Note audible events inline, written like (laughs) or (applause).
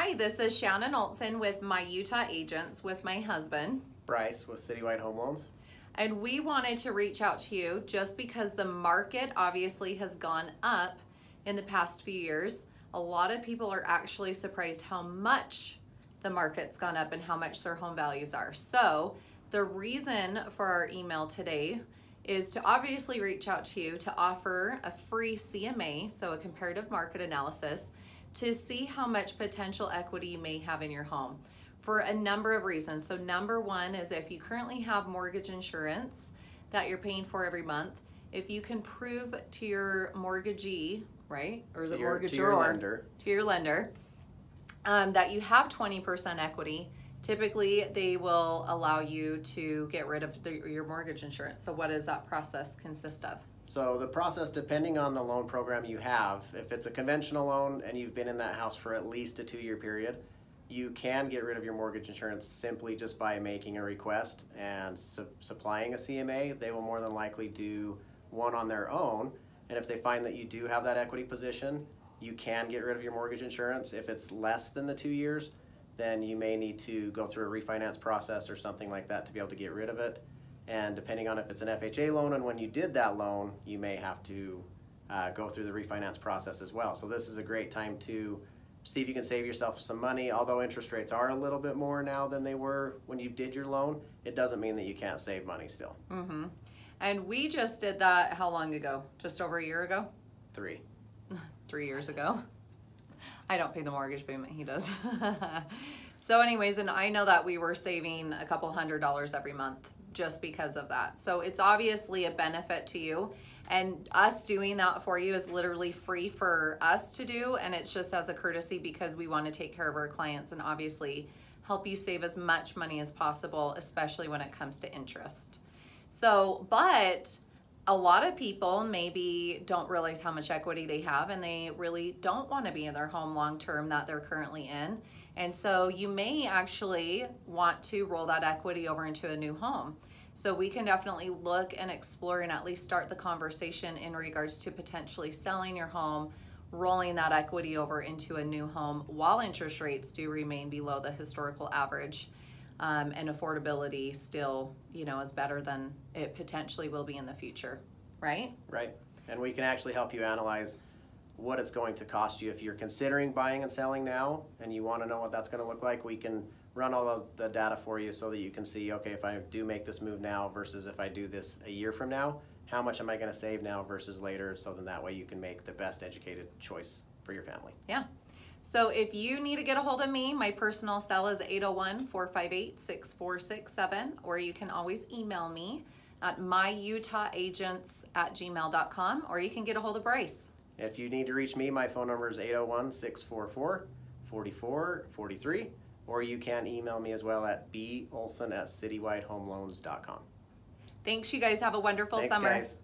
Hi, this is Shannon Olsen with my Utah agents with my husband. Bryce with Citywide Home Loans. And we wanted to reach out to you just because the market obviously has gone up in the past few years. A lot of people are actually surprised how much the market's gone up and how much their home values are. So, the reason for our email today is to obviously reach out to you to offer a free CMA, so a comparative market analysis to see how much potential equity you may have in your home for a number of reasons. So, number one is if you currently have mortgage insurance that you're paying for every month, if you can prove to your mortgagee, right, or the mortgagor, to your lender, to your lender um, that you have 20% equity, typically they will allow you to get rid of the, your mortgage insurance. So, what does that process consist of? So the process, depending on the loan program you have, if it's a conventional loan and you've been in that house for at least a two-year period, you can get rid of your mortgage insurance simply just by making a request and su supplying a CMA. They will more than likely do one on their own. And if they find that you do have that equity position, you can get rid of your mortgage insurance. If it's less than the two years, then you may need to go through a refinance process or something like that to be able to get rid of it. And depending on if it's an FHA loan and when you did that loan, you may have to uh, go through the refinance process as well. So this is a great time to see if you can save yourself some money. Although interest rates are a little bit more now than they were when you did your loan, it doesn't mean that you can't save money still. Mm-hmm. And we just did that how long ago? Just over a year ago? Three. (laughs) Three years ago. I don't pay the mortgage payment, he does. (laughs) so anyways, and I know that we were saving a couple hundred dollars every month just because of that. So it's obviously a benefit to you. And us doing that for you is literally free for us to do. And it's just as a courtesy because we want to take care of our clients and obviously help you save as much money as possible, especially when it comes to interest. So, but a lot of people maybe don't realize how much equity they have and they really don't want to be in their home long term that they're currently in. And so you may actually want to roll that equity over into a new home. So we can definitely look and explore and at least start the conversation in regards to potentially selling your home, rolling that equity over into a new home while interest rates do remain below the historical average. Um, and affordability still, you know, is better than it potentially will be in the future, right? Right. And we can actually help you analyze what it's going to cost you if you're considering buying and selling now and you want to know what that's going to look like we can run all of the data for you so that you can see okay if i do make this move now versus if i do this a year from now how much am i going to save now versus later so then that way you can make the best educated choice for your family yeah so if you need to get a hold of me my personal cell is 801-458-6467 or you can always email me at myutahagents at gmail.com or you can get a hold of bryce if you need to reach me, my phone number is 801 644 4443, or you can email me as well at bolson at citywidehomeloans.com. Thanks, you guys. Have a wonderful Thanks, summer. Guys.